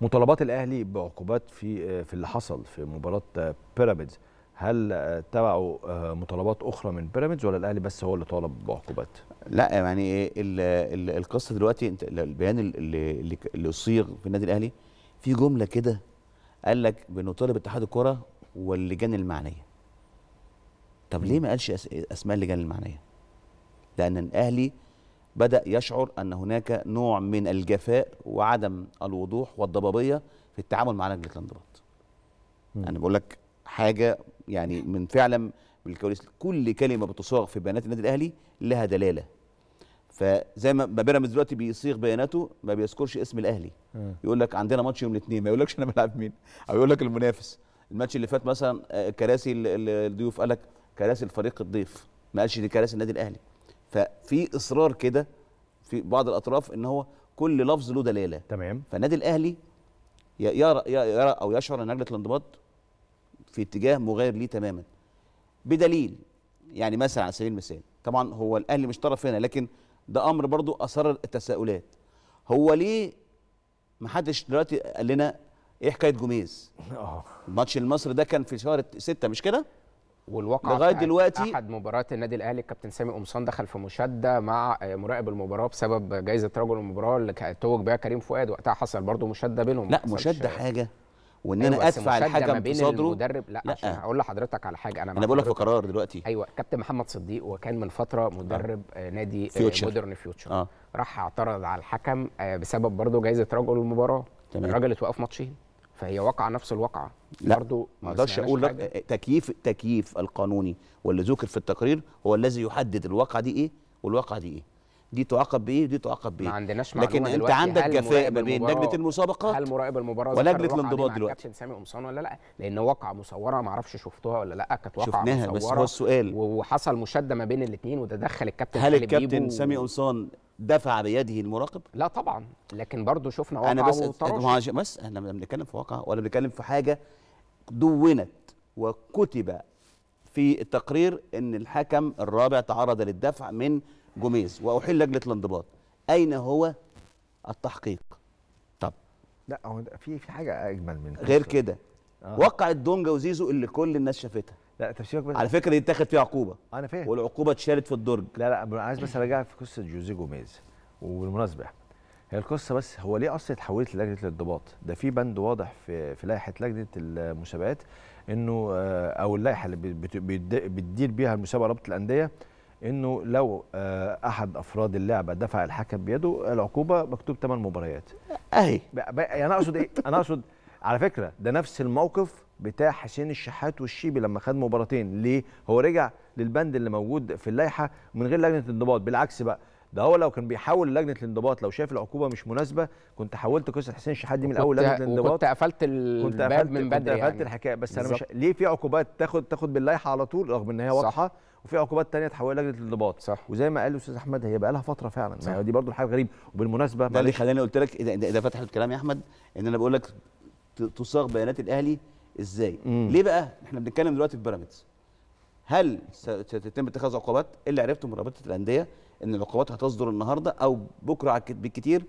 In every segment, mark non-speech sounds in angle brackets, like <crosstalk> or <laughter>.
مطالبات الأهلي بعقوبات في في اللي حصل في مباراة بيراميدز هل تبعوا مطالبات أخرى من بيراميدز ولا الأهلي بس هو اللي طالب بعقوبات؟ لا يعني إيه القصة دلوقتي انت البيان اللي اللي, اللي صيغ في النادي الأهلي في جملة كده قال لك بنطالب اتحاد الكرة واللجان المعنية. طب ليه ما قالش أسماء اللجان المعنية؟ لأن الأهلي بدأ يشعر أن هناك نوع من الجفاء وعدم الوضوح والضبابية في التعامل مع لجنه الانضباط. أنا بقول لك حاجة يعني من فعلا من الكواليس. كل كلمة بتصاغ في بيانات النادي الأهلي لها دلالة. فزي ما بيراميدز دلوقتي بيصيغ بياناته ما بيذكرش اسم الأهلي. يقول لك عندنا ماتش يوم الاثنين ما يقولكش أنا بلعب مين. أو يقول لك المنافس. الماتش اللي فات مثلا كراسي الضيوف قال لك كراسي الفريق الضيف. ما قالش دي كراسي النادي الأهلي. ففي إصرار كده في بعض الأطراف إن هو كل لفظ له دلالة. تمام. فالنادي الأهلي يرى يرى أو يشعر إن لجنه الانضباط في اتجاه مغاير ليه تماما. بدليل يعني مثلا على سبيل المثال طبعا هو الأهلي مش طرف هنا لكن ده أمر برضو أثار التساؤلات. هو ليه ما حدش دلوقتي قال لنا إيه حكاية جوميز؟ <laughs> آه. الماتش المصري ده كان في شهر ستة مش كده؟ والواقع لغاية دلوقتي- أحد مباريات النادي الأهلي الكابتن سامي قمصان دخل في مشادة مع مراقب المباراة بسبب جائزة رجل المباراة اللي توج بيها كريم فؤاد. وقتها حصل برضه مشادة بينهم. لا مشادة حاجة. وإن أيوة أنا أدفع ما بين صدره المدرب لا, لا. عشان هقول لحضرتك على حاجة. أنا أنا بقول لك في. قرار دلوقتي. أيوه كابتن محمد صديق وكان من فترة مدرب آه. نادي فيوتشر. مودرن فيوتشر. آه. راح اعترض على الحكم آه، بسبب برضه جائزة رجل المباراة. الراجل اتوقف ماتشين. فهي واقعة نفس الواقعة. لا، برضه ما أقدرش أقول تكييف تكييف القانوني واللي ذكر في التقرير هو الذي يحدد الواقعة دي إيه والواقعة دي إيه. دي تعاقب بإيه؟ ودي تعاقب بإيه؟ ما عندناش لكن معلومة أنت دلوقتي. عندك جفاء ما بين لجنة المسابقات هل مراقب المباراة دي الانضباط دلوقتي. الكابتن سامي قمصان ولا لأ؟ لأن واقعة مصورة ما أعرفش شفتوها ولا لأ كانت واقعة شفناها مصورة بس هو السؤال. وحصل مشادة ما بين الاثنين وتدخل الكابتن هل الكابتن سامي قمصان دفع بيده المراقب؟ لا طبعا لكن برضه شفنا واقعه أنا بس وطرش. بس إحنا بنتكلم في واقعه ولا بنتكلم في حاجة دونت وكتب في التقرير إن الحكم الرابع تعرض للدفع من جوميز واحيل لجنة الانضباط. أين هو التحقيق؟ طب. لا هو في في حاجة أجمل من غير. كده. آه. وقعت دونجا وزيزو اللي كل الناس شافتها. لا طب سيبك بس على فكرة دي اتاخد فيها عقوبة. أنا فاهم. والعقوبة اتشالت في الدرج. لا لا أنا عايز بس ارجع في قصة جوزيه جوميز. وبالمناسبة هي القصة بس هو ليه أصلا اتحولت للجنة الانضباط ده في بند واضح في في لائحة لجنة المسابقات إنه آه، أو اللائحة اللي بت- بت- بتدير بيها المسابقة رابطة الأندية إنه لو آه، أحد أفراد اللعبة دفع الحكم بيده العقوبة مكتوب 8 مباريات. أهي. يعني أنا أقصد إيه؟ أنا أقصد على فكرة ده نفس الموقف بتاع حسين الشحات والشيبي لما خد مباراتين. ليه؟ هو رجع للبند اللي موجود في اللائحة من غير لجنة الانضباط. بالعكس بقى ده هو لو كان بيحول لجنة الانضباط لو شايف العقوبة مش مناسبة كنت حولت قصة حسين الشحات دي من أول وكنت- لجنه الانضباط. وكنت قفلت كنت الباب قفلت من كنت بدري قفلت يعني. الحكاية. بس أنا مش. ليه في عقوبات تاخد تاخد باللائحة على طول رغم إن هي صح. واضحة وفي عقوبات تانية تحول لجنة الانضباط. صح. وزي ما قال الأستاذ أحمد هي بقى لها فترة فعلا. صح. دي برضو الحاجة غريبه وبالمناسبة ده اللي خلاني قلت لك اذا اذا فتح الكلام يا أحمد إن أنا بقول لك تصاغ بيانات الأهلي إزاي؟ مم. ليه بقى؟ إحنا بنتكلم دلوقتي في بيراميدز. هل ستتم اتخاذ عقوبات؟ اللي عرفته من رابطة الأندية إن العقوبات هتصدر النهارده أو بكرة بالكتير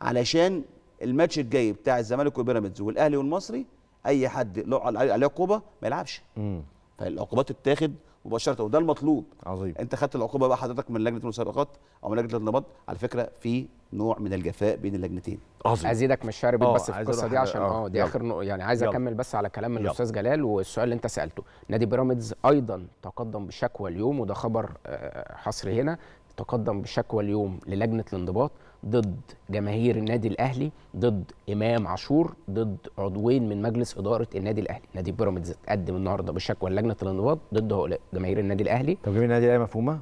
علشان الماتش الجاي بتاع الزمالك وبيراميدز والأهلي والمصري أي حد له عليه عقوبة ما يلعبش. مم. فالعقوبات تتاخد مباشرة. وده المطلوب. عظيم. انت خدت العقوبة بقى حضرتك من لجنة المسابقات أو من لجنة الانضباط. على فكرة في نوع من الجفاء بين اللجنتين. عظيم. ازيدك مش شارب آه، بس في القصة دي عشان حاجة- آه، آه دي يلا. آخر نقطة يعني عايز يلا. أكمل بس على كلام. الأستاذ جلال. والسؤال اللي أنت سألته. نادي بيراميدز أيضا تقدم بشكوى اليوم وده خبر آه، حصري هنا. تقدم بشكوى اليوم للجنة الانضباط ضد جماهير النادي الأهلي ضد إمام عاشور ضد عضوين من مجلس إدارة النادي الأهلي. نادي بيراميدز قدم النهارده بشكوى لجنه الانضباط ضد هؤلاء جماهير النادي الأهلي. طب جميل النادي الأهلي مفهومة؟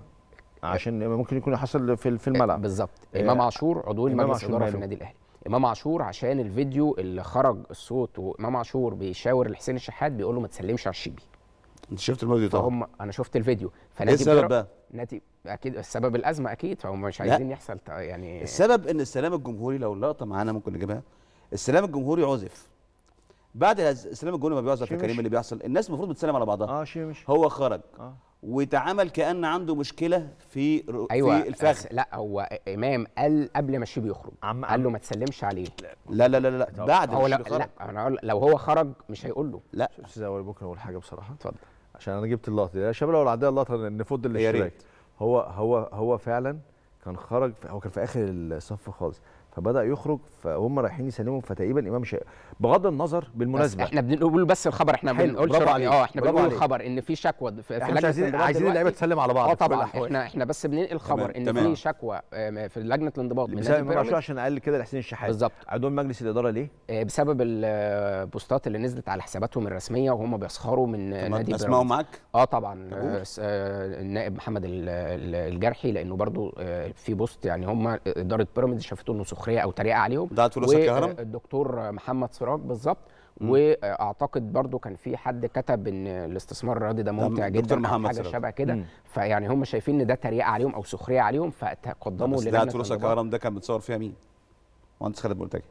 عشان ممكن يكون حصل في في الملعب. بالظبط. آه، إمام عاشور عضو إمام مجلس إدارة في؟ النادي الأهلي. إمام عاشور عشان الفيديو اللي خرج الصوت وإمام عاشور بيشاور لحسين الشحات بيقول له ما تسلمش على الشيبي. أنت شفت الموضوع طبعا. فهم أنا شفت الفيديو. إيه فنادي السبب بيرا- بقى؟ نادي أكيد السبب الأزمة أكيد فهم مش لا. عايزين يحصل تع- يعني السبب إن السلام الجمهوري لو اللقطه معانا ممكن نجيبها. السلام الجمهوري عزف. بعد استلام الجون ما بيحصل في شيء كريم اللي بيحصل. الناس المفروض بتسلم على بعضها. آه شيء مش هو خرج آه. وتعامل كأن عنده مشكلة في أيوه في الفخذ بس لا هو إمام قال قبل ما الشيبي يخرج عم- قال له ما تسلمش عليه. لا لا لا لا طب بعد هو ما لا, لا أنا لو هو خرج مش هيقول له. لا. أستاذ أول ممكن أقول حاجة بصراحة. اتفضل. عشان أنا جبت اللقطة. يا شباب لو العداله اللقطة نفض يا الاشتراك. هو هو هو فعلا كان خرج هو كان في آخر الصف خالص. فبدأ يخرج فهم رايحين يسلموا فتقريبا إمام شيء بغض النظر بس بالمناسبه إحنا بنقول بس الخبر إحنا ما بنقولش برافو رأي. عليك، آه إحنا بنقول. الخبر إن في شكوى في إحنا في مش لجنة عايزين الانضباط عايزين اللعيبه. تسلم على بعض آه طبعا. إحنا إحنا بس بننقل خبر إن تمام. في شكوى آه، في لجنة الانضباط من بسبب امام عاشور عشان أقل كده لحسين الشحات بالظبط. عدول مجلس الإدارة ليه؟ آه، بسبب البوستات اللي نزلت على حساباتهم الرسمية وهم بيسخروا من نادي بيراميدز معاك آه طبعا. آه، النائب محمد ال- ال- الجرحي لأنه برضو في بوست يعني هم إدارة بيراميدز شافته إنه سخريه أو تريقة عليهم ضاعت فلوسك يا هرم والدكتور محمد سراج بالظبط وأعتقد برضو كان في حد كتب إن الاستثمار الرياضي ده ممتع جدا حاجة سراج. شبه كده. فيعني هم شايفين إن ده تريقة عليهم أو سخرية عليهم فتقدموا بس للجنة ضاعت فلوسك. هرم ده كان بتصور فيها مين؟ مهندس خالد مرتجي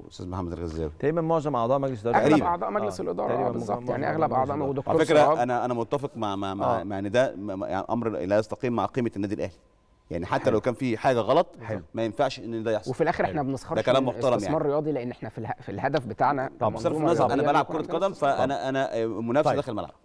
وأستاذ محمد الغزاوي تقريبا معظم أعضاء مجلس الإدارة أغلب. أعضاء مجلس آه، الإدارة آه، بالظبط يعني أغلب مجلس أعضاء الإدارة. ودكتور على فكرة سراج أنا أنا متفق مع مع مع, آه. مع إن ده يعني أمر لا يستقيم مع قيمة النادي الأهلي يعني حتى لو كان في حاجة غلط حلو. ما ينفعش إن ده يحصل وفي الآخر إحنا حلو. بنسخرش ده كلام محترم استثمار يعني. رياضي لأن إحنا في, اله... في الهدف بتاعنا طب بصرف النظر أنا بلعب كرة قدم. فأنا أنا منافسة طيب. داخل الملعب